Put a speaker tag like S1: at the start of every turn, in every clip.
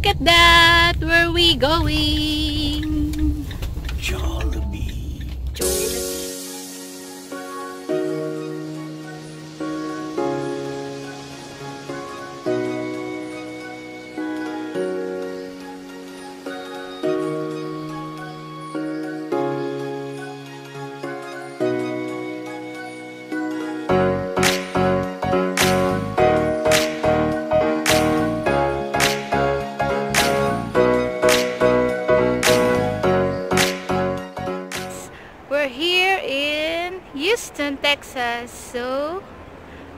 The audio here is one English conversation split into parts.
S1: Look at that! Where we going?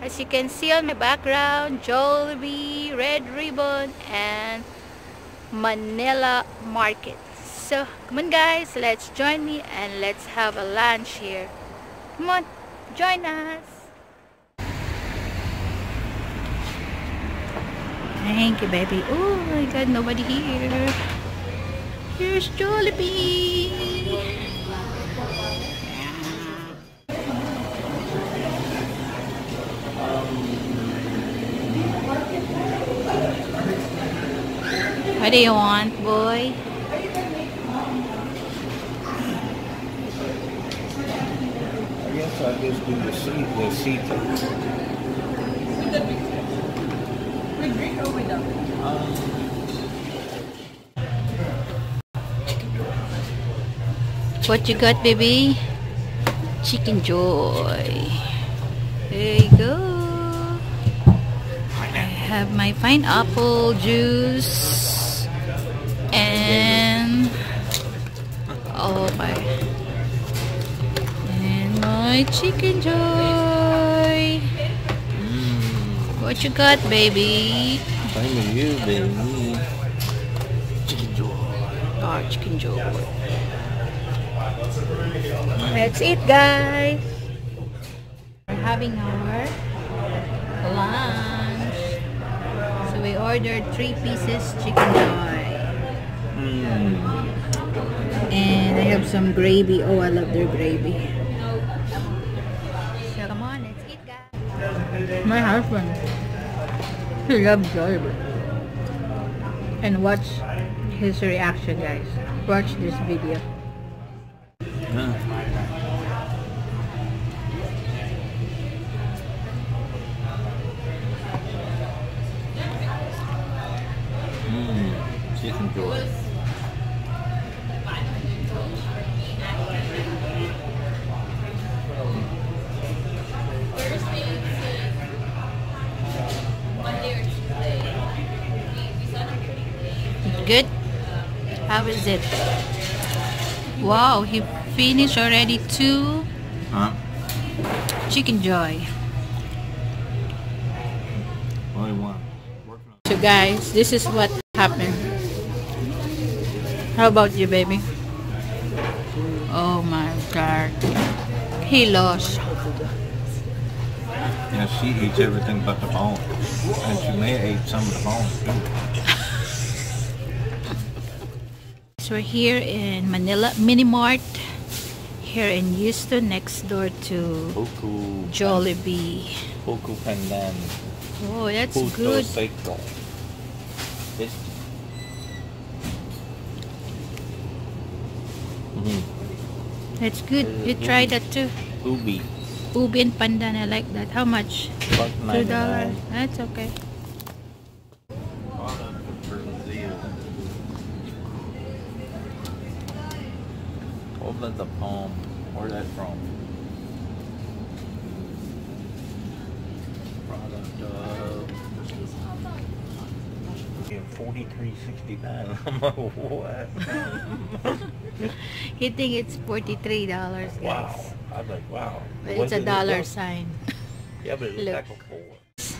S1: As you can see on my background, Jollibee, Red Ribbon, and Manila Market. So, come on guys, let's join me and let's have a lunch here. Come on, join us. Thank you, baby. Oh my God, nobody here. Here's Jollibee. What do you want, boy?
S2: I guess I just do the seat, the seat.
S1: What you got, baby? Chicken Joy. There you go. I have my pineapple juice and oh my and my chicken joy. What you got, baby?
S2: Same as you, baby. Chicken joy.
S1: Oh, chicken joy. Let's eat, guys. We're having our lunch. So we ordered three pieces chicken joy. And I have some gravy. Oh, I love their gravy. So come on, let's eat, guys. My husband, he loves gravy. And watch his reaction, guys. Watch this video.
S2: Huh.
S1: Good? How is it? Wow, he finished already two
S2: Huh?
S1: chicken joy.
S2: Only one.
S1: So guys, this is what happened. How about you, baby? Oh my god. He lost.
S2: Yeah, she eats everything but the bone. And she may have ate some of the bone too.
S1: So we're here in Manila Mini Mart. Here in Houston, next door to
S2: Poku.
S1: Jollibee.
S2: Poku Pandan.
S1: Oh, that's
S2: Puto
S1: good.
S2: Seco. It's mm
S1: That's good. You try that too.
S2: Ubi.
S1: Ubi and pandan, I like that. How much? Two dollars. That's okay.
S2: Open the palm. Where that from? Product of forty three sixty nine. I'm like, what?
S1: He think it's forty-three dollars, guys.
S2: wow. I was like, wow.
S1: But it's a
S2: did it
S1: dollar sign.
S2: Yeah, but it
S1: Look.
S2: like a four.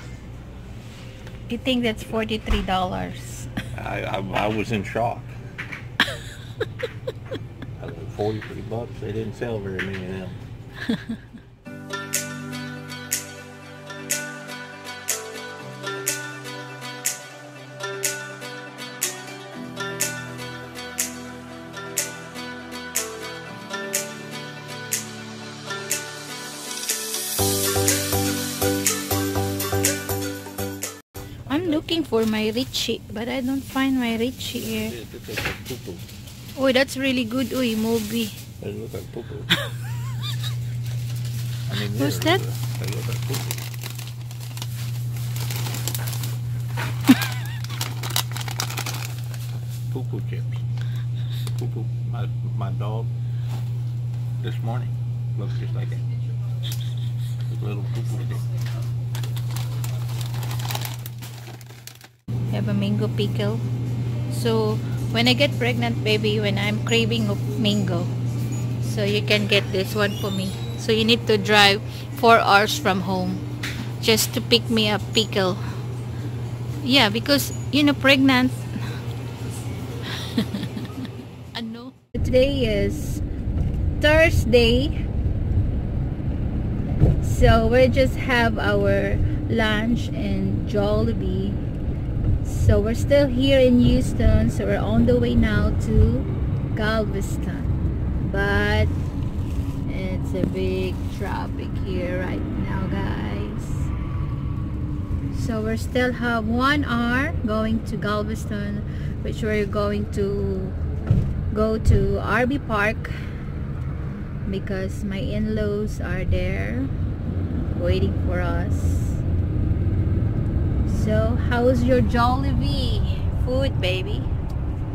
S1: You think that's forty-three dollars?
S2: I, I, I was in shock. Forty-three bucks. They didn't sell very many of them.
S1: I'm looking for my Richie, but I don't find my Richie here.
S2: It looks like poo-poo.
S1: Oh, that's really good. Uy, movie.
S2: It looks like poo-poo. I mean,
S1: Who's that?
S2: They look like poo-poo. Poo-poo chips. Poo-poo. My, my dog this morning looks just like it. With little poo-poo chips.
S1: have a mango pickle. So when I get pregnant, baby, when I'm craving of mango, so you can get this one for me. So you need to drive four hours from home just to pick me a pickle. Yeah, because you know, pregnant. ano? Today is Thursday. So we just have our lunch in Jollibee so we're still here in Houston so we're on the way now to Galveston. But it's a big traffic here right now guys. So we still have one hour going to Galveston which we're going to go to RV Park because my in-laws are there waiting for us so, how's your Jollibee food, baby?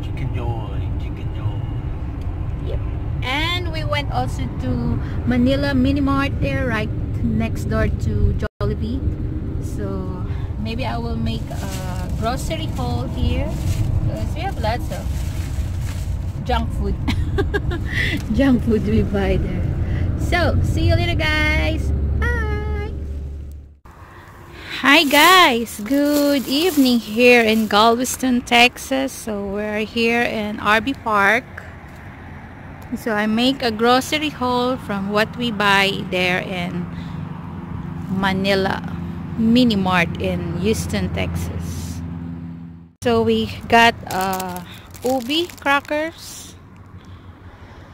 S2: Chicken joy, chicken joy.
S1: Yep. And we went also to Manila Mini Mart there, right next door to Jollibee. So, maybe I will make a grocery haul here because we have lots of junk food. junk food we buy there. So, see you later, guys. Hi guys, good evening here in Galveston, Texas. So we're here in RV Park. So I make a grocery haul from what we buy there in Manila Mini Mart in Houston, Texas. So we got uh, ubi crackers.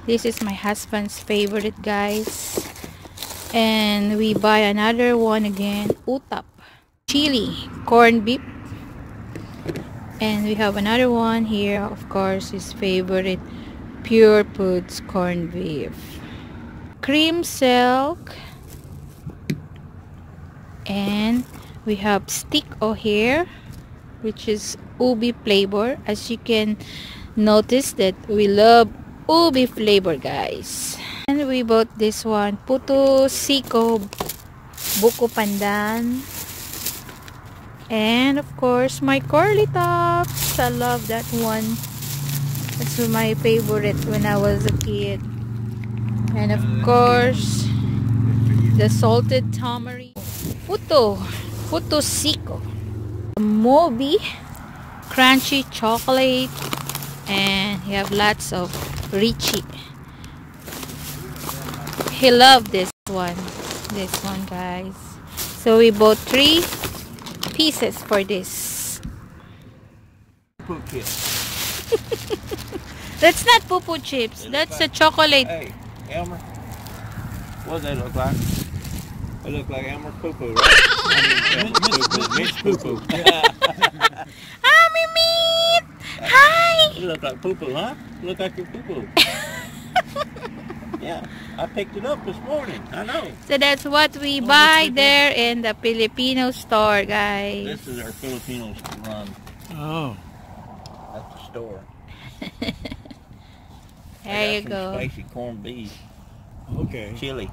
S1: This is my husband's favorite guys. And we buy another one again, Otap chili corned beef. And we have another one here of course his favorite Purefoods corned beef. Creamsilk. And we have stick o here which is ubi flavor. As you can notice that we love ubi flavor guys. And we bought this one puto siko buko pandan and of course, my curly tops. I love that one. That's my favorite when I was a kid. And of course, the salted tamarind. Puto. Puto Siko. Moby. Crunchy chocolate. And you have lots of Richie. He loved this one. This one, guys. So we bought three pieces for this.
S2: Poo.
S1: That's not poo poo chips. That's a chocolate.
S2: Hey, Elmer. What does that look like? It look like Elmer poo poo, right? I mean, Elmer's poo poo. Mitch poo poo.
S1: Hi, Mimi! Hi!
S2: You look like poo poo, huh? You look like your poo poo. yeah, I picked it up this morning. I know.
S1: So that's what we buy there in the Filipino store, guys.
S2: This is our Filipino run.
S3: Oh.
S2: That's the store.
S1: There you go.
S2: Spicy corned beef,
S3: Okay.
S2: chili.